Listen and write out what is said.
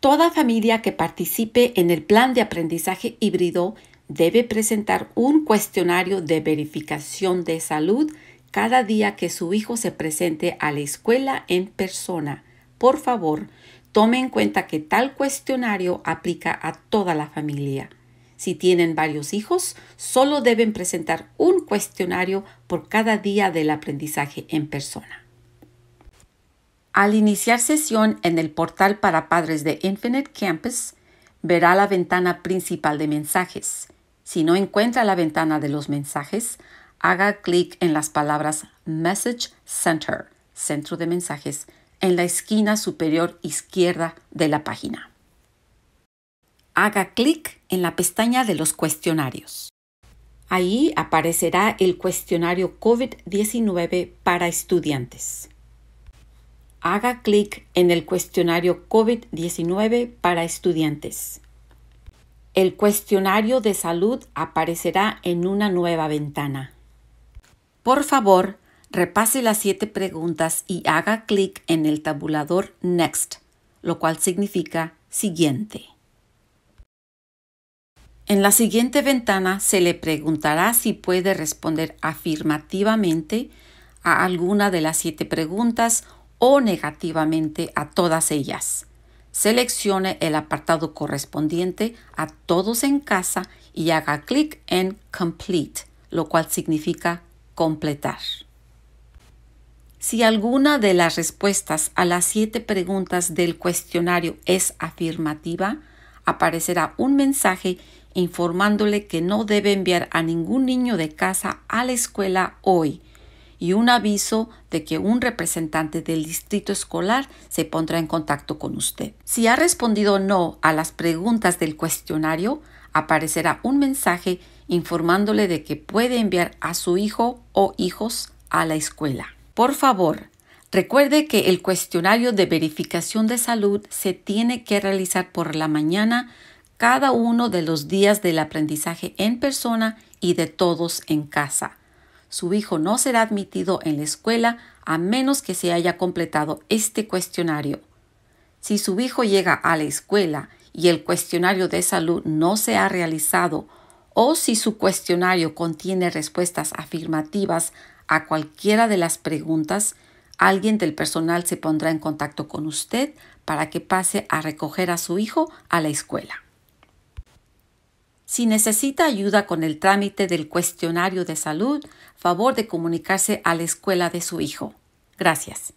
Toda familia que participe en el plan de aprendizaje híbrido debe presentar un cuestionario de verificación de salud cada día que su hijo se presente a la escuela en persona. Por favor, tome en cuenta que tal cuestionario aplica a toda la familia. Si tienen varios hijos, solo deben presentar un cuestionario por cada día del aprendizaje en persona. Al iniciar sesión en el portal para padres de Infinite Campus, verá la ventana principal de mensajes. Si no encuentra la ventana de los mensajes, haga clic en las palabras Message Center, centro de mensajes, en la esquina superior izquierda de la página. Haga clic en la pestaña de los cuestionarios. Ahí aparecerá el cuestionario COVID-19 para estudiantes haga clic en el cuestionario COVID-19 para estudiantes. El cuestionario de salud aparecerá en una nueva ventana. Por favor, repase las siete preguntas y haga clic en el tabulador Next, lo cual significa siguiente. En la siguiente ventana se le preguntará si puede responder afirmativamente a alguna de las siete preguntas o negativamente a todas ellas. Seleccione el apartado correspondiente a todos en casa y haga clic en Complete, lo cual significa completar. Si alguna de las respuestas a las siete preguntas del cuestionario es afirmativa, aparecerá un mensaje informándole que no debe enviar a ningún niño de casa a la escuela hoy y un aviso de que un representante del distrito escolar se pondrá en contacto con usted. Si ha respondido no a las preguntas del cuestionario, aparecerá un mensaje informándole de que puede enviar a su hijo o hijos a la escuela. Por favor, recuerde que el cuestionario de verificación de salud se tiene que realizar por la mañana cada uno de los días del aprendizaje en persona y de todos en casa su hijo no será admitido en la escuela a menos que se haya completado este cuestionario. Si su hijo llega a la escuela y el cuestionario de salud no se ha realizado o si su cuestionario contiene respuestas afirmativas a cualquiera de las preguntas, alguien del personal se pondrá en contacto con usted para que pase a recoger a su hijo a la escuela. Si necesita ayuda con el trámite del cuestionario de salud, favor de comunicarse a la escuela de su hijo. Gracias.